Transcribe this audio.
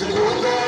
Let's go